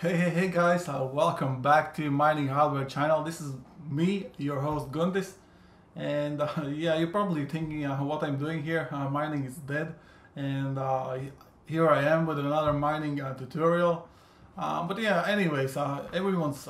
Hey, hey, hey guys, uh, welcome back to Mining Hardware channel. This is me, your host Guntis. And uh, yeah, you're probably thinking uh, what I'm doing here. Uh, mining is dead. And uh, here I am with another mining uh, tutorial. But yeah, anyways, everyone's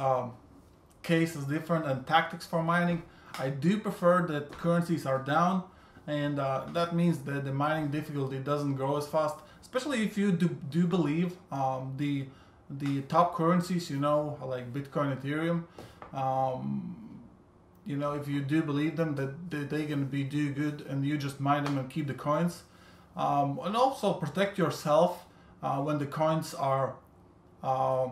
case is different and tactics for mining. I do prefer that currencies are down and that means that the mining difficulty doesn't grow as fast, especially if you do, do believe um, the the top currencies, you know, like Bitcoin, Ethereum, um, you know, if you do believe them that they're going to be do good and you just mine them and keep the coins. Um, and also protect yourself uh, when the coins are uh,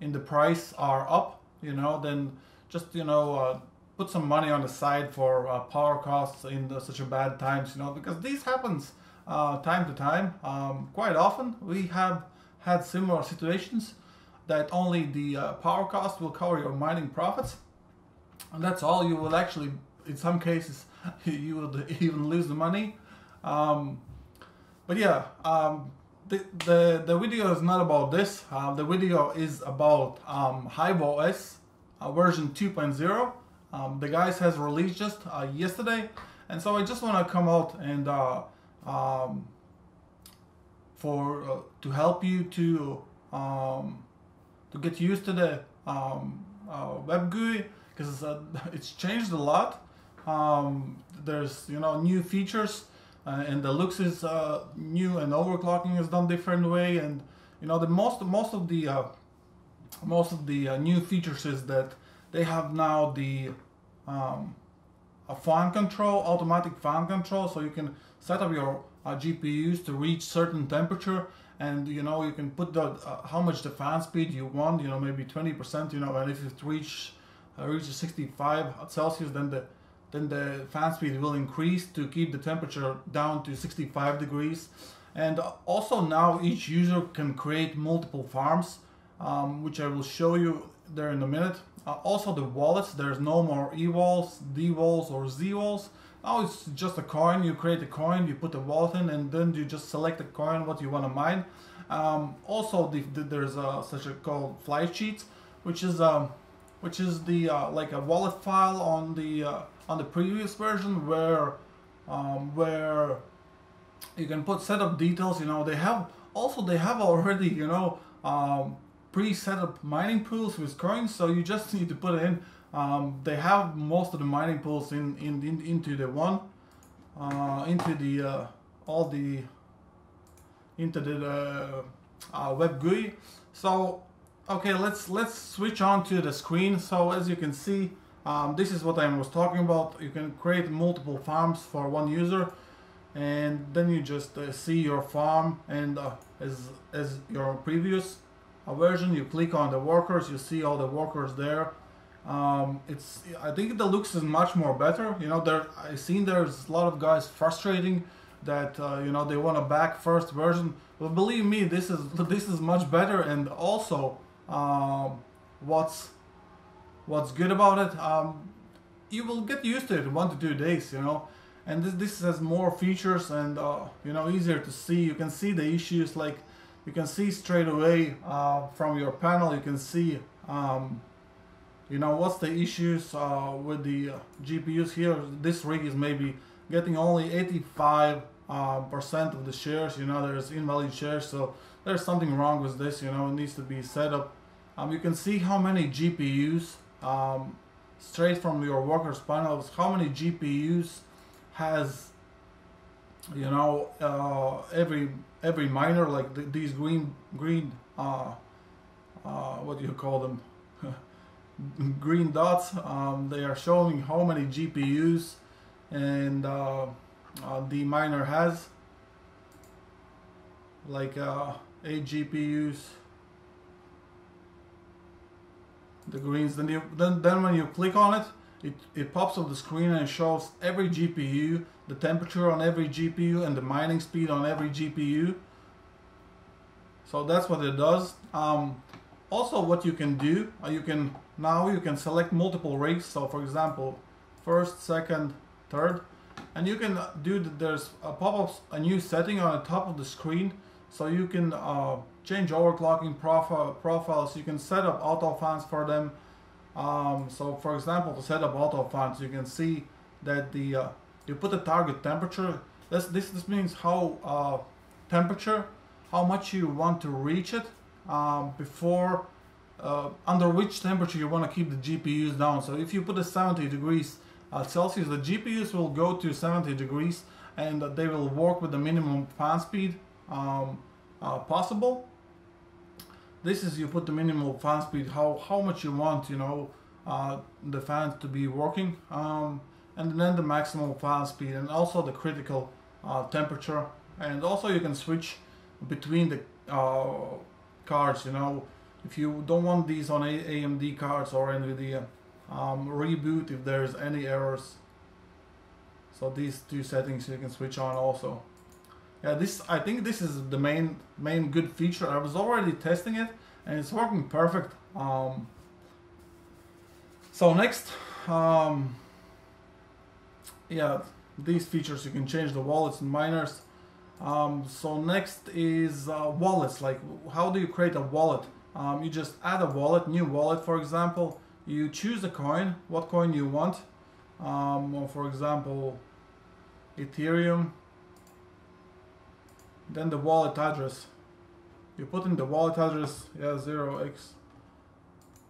in the price are up, you know, then just, you know, uh, put some money on the side for uh, power costs in the, such a bad times, you know, because this happens uh, time to time. Um, quite often we have had similar situations that only the uh, power cost will cover your mining profits. And that's all you will actually in some cases you would even lose the money. Um, but yeah um, the, the, the video is not about this. Uh, the video is about um, HiveOS uh, version 2.0 um, the guys has released just uh, yesterday. And so I just want to come out and uh, um, for uh, to help you to um, to get used to the um, uh, web GUI because uh, it's changed a lot. Um, there's you know new features uh, and the looks is uh, new and overclocking is done different way and you know the most most of the uh, most of the new features is that they have now the um, a fan control automatic fan control so you can set up your uh, GPUs to reach certain temperature. And you know you can put the uh, how much the fan speed you want you know maybe 20% you know and if it reach uh, reaches 65 Celsius then the then the fan speed will increase to keep the temperature down to 65 degrees. And also now each user can create multiple farms um, which I will show you there in a minute. Uh, also the wallets there's no more e-walls d-walls or z-walls now it's just a coin, you create a coin, you put a wallet in and then you just select a coin what you want to mine. Um, also the, the, there's a, such a called flight sheets which is um, which is the uh, like a wallet file on the uh, on the previous version where um, where you can put setup details you know they have also they have already you know um, pre-set up mining pools with coins so you just need to put in um, they have most of the mining pools in, in, in into the one, uh, into the uh, all the into the uh, uh web GUI. So okay, let's let's switch on to the screen. So as you can see, um, this is what I was talking about. You can create multiple farms for one user, and then you just uh, see your farm and uh, as as your previous version, you click on the workers, you see all the workers there um, it's I think the looks is much more better. You know, there I seen there's a lot of guys frustrating that uh, you know they want a back first version. But believe me, this is this is much better. And also, um, what's what's good about it? Um, you will get used to it in one to two days. You know, and this this has more features and uh, you know easier to see. You can see the issues like you can see straight away uh, from your panel. You can see. Um, you know what's the issues uh, with the uh, GPUs here? This rig is maybe getting only 85 uh, percent of the shares you know there's invalid shares so there's something wrong with this you know it needs to be set up. Um, you can see how many GPUs um, straight from your workers panels how many GPUs has you know uh, every every miner like th these green green uh, what do you call them green dots. Um, they are showing how many GPUs and uh, uh, the miner has. Like uh, 8 GPUs the greens then you then, then when you click on it it, it pops up the screen and shows every GPU the temperature on every GPU and the mining speed on every GPU so that's what it does. Um, also what you can do uh, you can now you can select multiple rigs so for example first second third and you can do the, there's a pop-up a new setting on the top of the screen so you can uh, change overclocking profile profiles. You can set up auto fans for them. Um, so for example, to set up auto fans, you can see that the uh, you put the target temperature. This this this means how uh, temperature, how much you want to reach it um, before uh, under which temperature you want to keep the GPUs down. So if you put a 70 degrees uh, Celsius, the GPUs will go to 70 degrees and they will work with the minimum fan speed um, uh, possible. This is you put the minimum fan speed, how, how much you want, you know, uh, the fans to be working. Um, and then the maximum fan speed and also the critical uh, temperature. And also you can switch between the uh, cards, you know, if you don't want these on AMD cards or NVIDIA, um, reboot if there's any errors. So these two settings you can switch on also. Yeah, this I think this is the main main good feature. I was already testing it and it's working perfect. Um, so next, um, yeah, these features you can change the wallets and miners. Um, so next is uh, wallets. Like, how do you create a wallet? Um, you just add a wallet, new wallet, for example. You choose a coin, what coin you want. Um, for example, Ethereum. Then the wallet address. You put in the wallet address, yeah, 0x.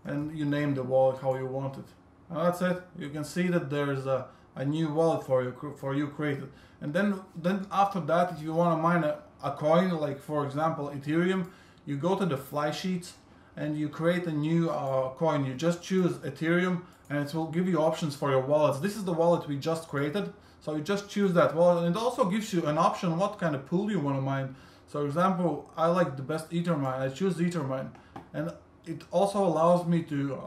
And you name the wallet how you want it. And that's it. You can see that there's a, a new wallet for you for you created. And then then after that, if you want to mine a, a coin, like for example Ethereum, you go to the flight sheets and you create a new uh, coin. You just choose Ethereum and it will give you options for your wallets. This is the wallet we just created. So you just choose that wallet and it also gives you an option what kind of pool you want to mine. So for example, I like the best Ethermine. I choose Ethermine and it also allows me to uh,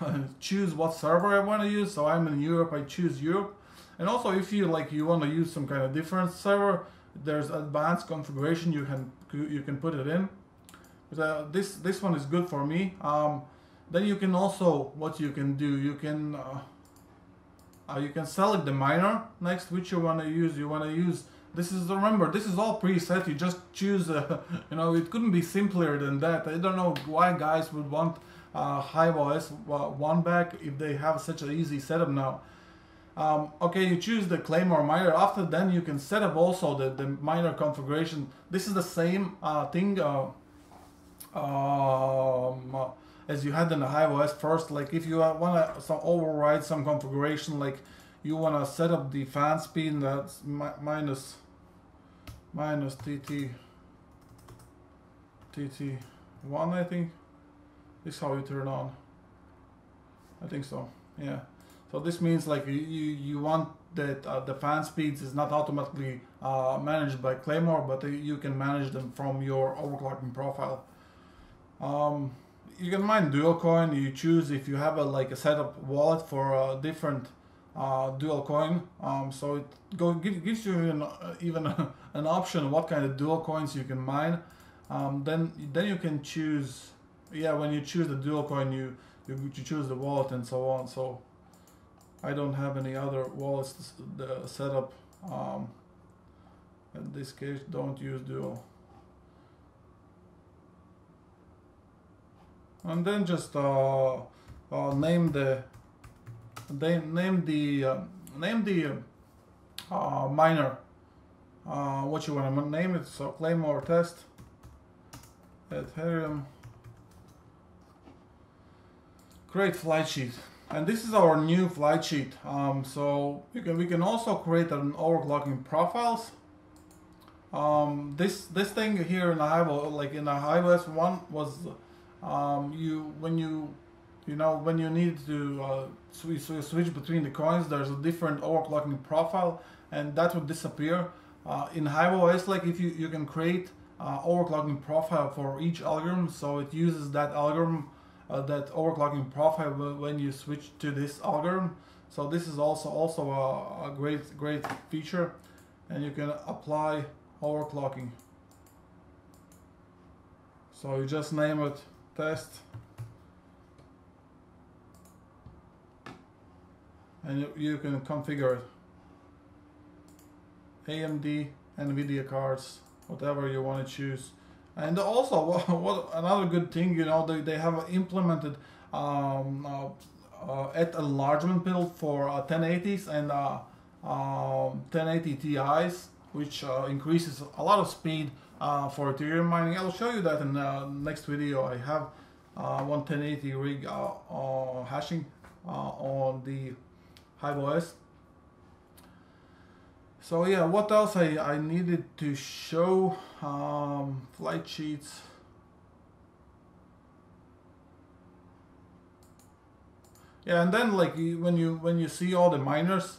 choose what server I want to use. So I'm in Europe, I choose Europe. And also if you like you want to use some kind of different server, there's advanced configuration you can you can put it in. But uh, this this one is good for me. Um, then you can also what you can do you can uh, uh, you can select the miner next which you want to use. You want to use this is remember this is all preset. You just choose. Uh, you know it couldn't be simpler than that. I don't know why guys would want uh, Hive OS one back if they have such an easy setup now. Um, okay, you choose the Claymore miner. After then, you can set up also the, the miner configuration. This is the same uh, thing uh, um, as you had in the Hive OS first. Like if you want to override some configuration, like you want to set up the fan speed that's mi minus minus TT TT one, I think. This is how you turn on. I think so. Yeah. So this means like you, you want that uh, the fan speeds is not automatically uh, managed by Claymore, but you can manage them from your overclocking profile. Um, you can mine dual coin. You choose if you have a like a setup wallet for a different uh, dual coin. Um, so it go, give, gives you an, uh, even an option what kind of dual coins you can mine. Um, then then you can choose. Yeah, when you choose the dual coin, you you, you choose the wallet and so on. So I don't have any other wallets the setup. Um, in this case, don't use dual. And then just uh, uh, name the they name the uh, name the uh, miner uh, what you want to name it. So Claymore test Ethereum. Create flight sheet. And this is our new flight sheet. Um, so we can we can also create an overclocking profiles. Um, this this thing here in the Hive like in the HiveOS one was um, you when you you know when you need to uh, switch, switch between the coins there's a different overclocking profile and that would disappear. Uh, in HiveOS like if you you can create uh, overclocking profile for each algorithm so it uses that algorithm uh, that overclocking profile when you switch to this algorithm. So this is also also a, a great great feature, and you can apply overclocking. So you just name it test, and you, you can configure it. AMD, NVIDIA cards, whatever you want to choose. And also, what, what another good thing, you know, they, they have implemented um, uh, uh, ETHlargement Pill for uh, 1080s and uh, 1080 um, Ti's, which uh, increases a lot of speed uh, for Ethereum mining. I'll show you that in the next video. I have one 1080 rig hashing on the HiveOS. So yeah, what else I, I needed to show? Um, flight sheets. Yeah, and then like when you when you see all the miners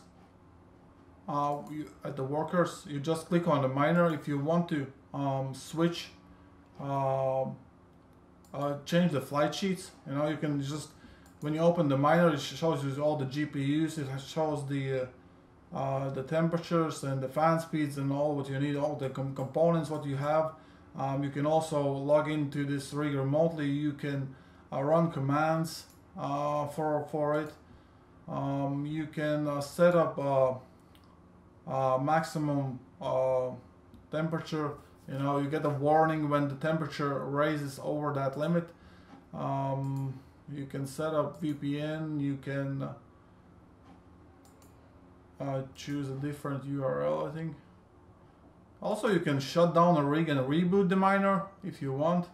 uh, you, at the workers, you just click on the miner if you want to um, switch, uh, uh, change the flight sheets. You know, you can just when you open the miner, it shows you all the GPUs. It shows the uh, uh, the temperatures and the fan speeds and all what you need, all the com components what you have. Um, you can also log into this rig remotely. You can uh, run commands uh, for for it. Um, you can uh, set up uh, maximum temperature. You know, you get a warning when the temperature raises over that limit. Um, you can set up VPN. You can uh, choose a different URL I think. Also you can shut down a rig and reboot the miner if you want.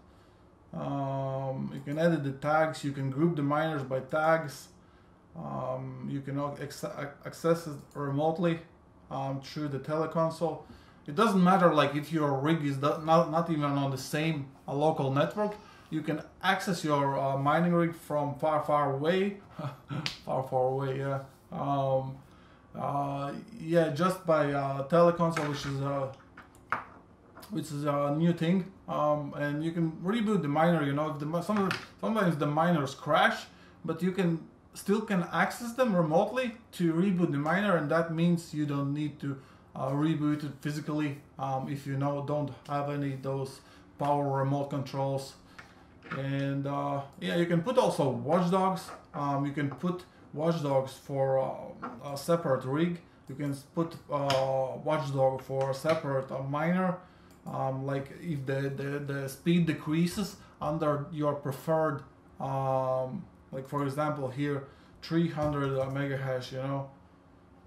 Um, you can edit the tags you can group the miners by tags. Um, you can access it remotely um, through the teleconsole. It doesn't matter like if your rig is not, not even on the same uh, local network you can access your uh, mining rig from far far away. Far far away yeah. Um, uh, yeah, just by uh, teleconsole, which is a which is a new thing, um, and you can reboot the miner. You know, if the sometimes, sometimes the miners crash, but you can still can access them remotely to reboot the miner, and that means you don't need to uh, reboot it physically um, if you know don't have any those power remote controls. And uh, yeah, you can put also watchdogs. Um, you can put watchdogs for uh, a separate rig. You can put uh, watchdog for a separate uh, miner. Um, like if the, the, the speed decreases under your preferred, um, like for example here, 300 uh, mega hash, you know,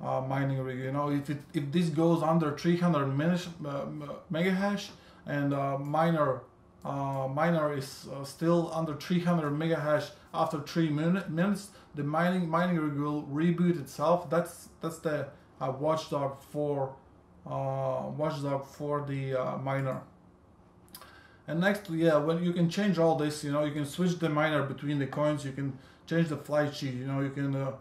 uh, mining rig. You know, if it if this goes under 300 minutes, uh, mega hash and uh, miner uh, miner is uh, still under 300 mega hash after three minute, minutes, the mining mining rig will reboot itself. That's that's the uh, watchdog for uh, watchdog for the uh, miner. And next, yeah, when you can change all this, you know, you can switch the miner between the coins. You can change the flight sheet. You know, you can uh,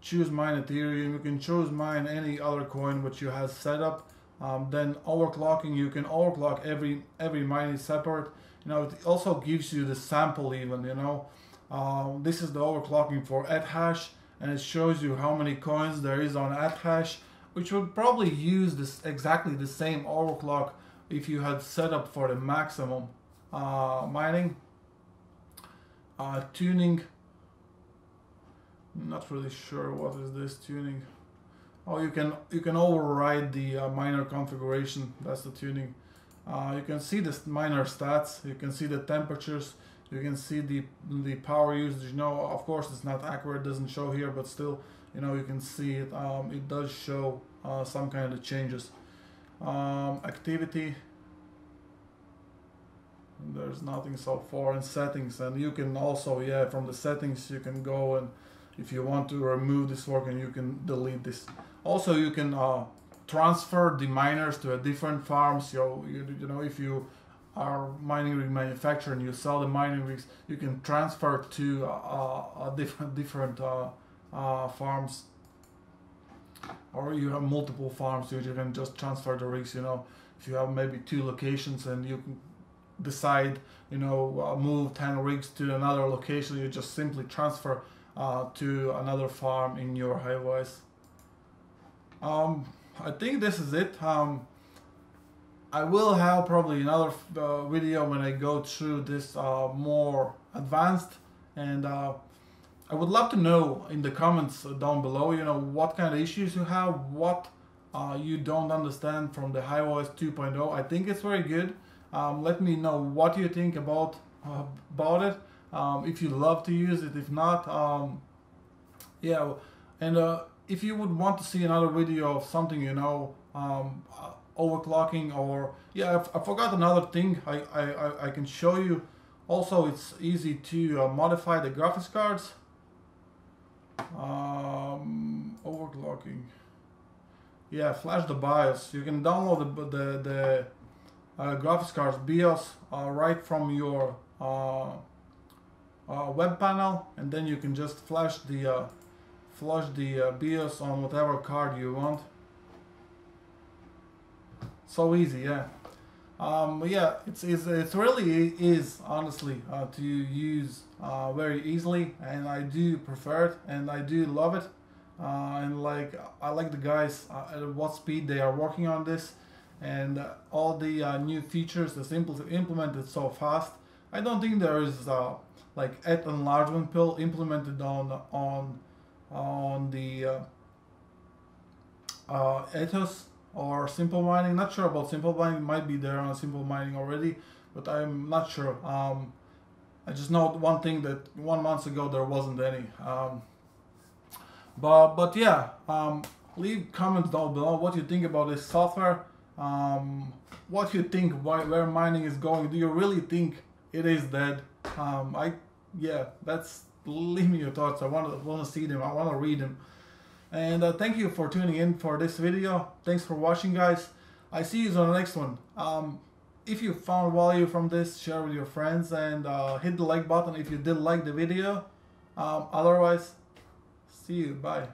choose mine Ethereum. You can choose mine any other coin which you have set up. Um, then overclocking, you can overclock every every mine separate. You know, it also gives you the sample even. You know, um, this is the overclocking for hash, and it shows you how many coins there is on hash, which would probably use this exactly the same overclock if you had set up for the maximum uh, mining. Uh, tuning, not really sure what is this tuning. Oh, you can you can override the uh, miner configuration. That's the tuning. Uh, you can see the miner stats. You can see the temperatures you can see the the power usage. You know of course it's not accurate doesn't show here but still you know you can see it. Um, it does show uh, some kind of changes. Um, activity. There's nothing so far in settings and you can also yeah from the settings you can go and if you want to remove this work and you can delete this. Also you can uh, transfer the miners to a different farms so you, you know if you are mining rig manufacturer and you sell the mining rigs, you can transfer to uh, a different different uh, uh, farms, or you have multiple farms, you can just transfer the rigs. You know, if you have maybe two locations and you can decide, you know, uh, move ten rigs to another location, you just simply transfer uh, to another farm in your HiveOS. Um, I think this is it. Um, I will have probably another uh, video when I go through this uh, more advanced and uh, I would love to know in the comments down below you know what kind of issues you have what uh, you don't understand from the HiveOS 2.0 I think it's very good Um, let me know what you think about uh, about it. Um, if you love to use it, if not, um, yeah. And uh, if you would want to see another video of something, you know, um, uh, overclocking or yeah, I, I forgot another thing I, I, I can show you. Also, it's easy to uh, modify the graphics cards. Um, overclocking. Yeah, flash the BIOS. You can download the the, the uh, graphics cards BIOS uh, right from your uh, uh, web panel, and then you can just flash the uh, flash the BIOS on whatever card you want. So easy, yeah. Um, yeah, it's, it's, it's really is honestly uh, to use uh, very easily, and I do prefer it, and I do love it. Uh, and like I like the guys uh, at what speed they are working on this, and uh, all the uh, new features that's implemented so fast. I don't think there is like ETHlargement Pill implemented on on on the ethOS or simple mining. Not sure about simple mining. Might be there on simple mining already, but I'm not sure. Um, I just know one thing that one month ago there wasn't any. Um, but but yeah, um, leave comments down below what you think about this software. Um, what you think why, where mining is going? Do you really think it is dead? Um, I yeah, that's leave me your thoughts. I want to want to see them. I want to read them. And uh, thank you for tuning in for this video. Thanks for watching, guys. I see you on the next one. Um, if you found value from this, share with your friends and uh, hit the like button if you did like the video. Um, otherwise, see you. Bye.